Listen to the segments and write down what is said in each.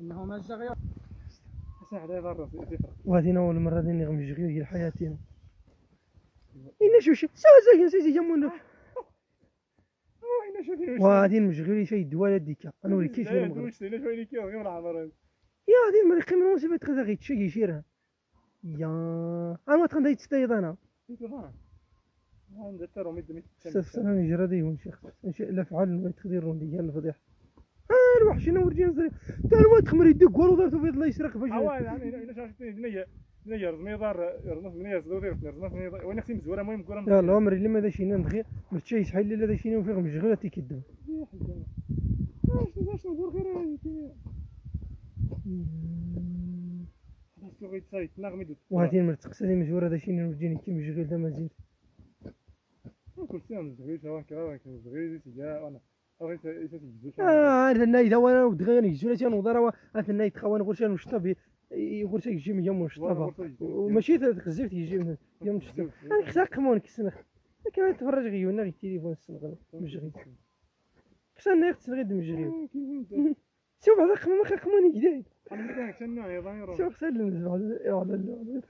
انه غير سهل برا وهذه أول مرة ديني غمجغي ديال حياتنا إنا شو شو سوا زاكي سيدي جمونا وهذه المجغري شي دوالة ديكا أنا وريك كيش لا دوشت لا شوية كيف غير العمر يا هذه المريقي من وصفة غدا غير تشي يشيرها يا أنا ما تخندي تستيض أنا عند ترى مد سف سلام يجرى دي ون شيخ إن شاء الله فعل ما تقدر دي هي أنا ورجينا زري تاع ما تخمر يدق ورو دارتو في الله يسرق فاش عوان يعني أنا شافتني بنيه بنيه رزمي دار رزمي زدوري رزمي بنيه وين أختي مزورة؟ المهم كره يا الله عمري اللي ما ذا شينا نخي مرتشي يسحل لي لا ذا شينا وفي غمجغلة تيكدو واش نقول غير هذه خلاص تغيت سايت نغمد وهذه المرتقصة لي مجورة ذا شينا ورجيني كي مجغل دا مزيد كل سنه مزغيت سواء كذا مزغيت تجا أنا. أو غير إيش تجي آه هذا النايد هو أنا ودغاني يجولاتي نوضرا هذا النايد تخوان غورشان وشطب شي يجي من يوم وشطب وماشي تخزفت يجي من يوم وشطب أنا خصها قمون كسنخ. كما تفرج غيونا غي التليفون السنغل مجري كسان نايق تسنغي دمجري شوف هذا قمون ما قمون أنا ظاهر شوف سلم على على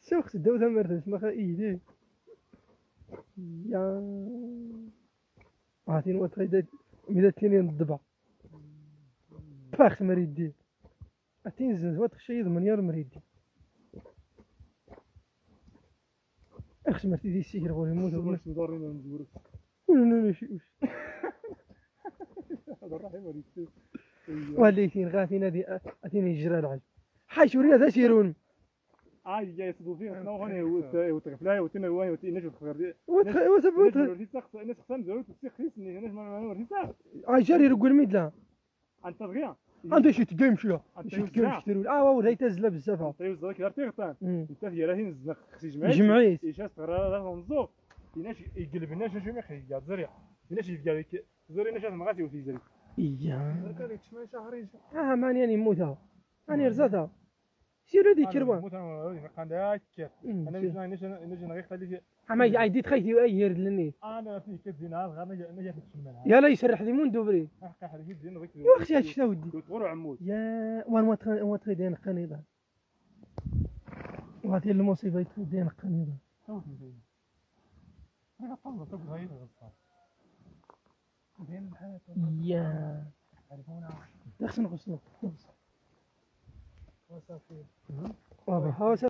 شوف داو ذا مرتش ما خا يجدي يا عاطين وتريد ميدا تينين الضبع فاخ مريدي. عاطين زنز وات خشيد منيار مريدي. أخش مرتي دي السير غوري موت واش مدورين مزورك ولا لا شي وش هذا راح يوريك وليتين غاتين هادي اتيني يجرى العجب حي شوري هذا سيرون عادي جاي يصدوا فيه إحنا وهنا وتغفلاي وتنا وين وتنجم تخرج وتبوت نجم تسخ ناس خصم زوج تسخ خيس نجم ما نوري ساعه اي جاري رجول ميدلا أنت صغير انت شي أنت شي تقيم ساعة. شتري آه واو هي تزلا بزاف أنت ذاك تيغتان مم. أنت هي راهي نزنق. خصي جمعيت. جمعيت. إيش استغرا راه نزوق يناش يقلب الناس شو ما خي يا زريع يناش يبقى لك زري ناش مغاتي وفي زري يا قال لك شمال شهرين. آه ماني راني نموتها راني رزاتها. كربان موت أنا ما كان داك أنا مش ناش ناش نغي خلي اما عيدي تخيتي اير لني. أنا في كزينار غير نجي نجي نتشملها يا لا يسرح لي من دوبري حقا حريت زين غير يا أختي هادشي ودي؟ قلت غير عمود. يا وان تخ- ما تخي دين قنيضه وهذه المصيبه يتخي دين قنيضه صوت مزين أنا طلع What's up here? Mm -hmm. Oh, how's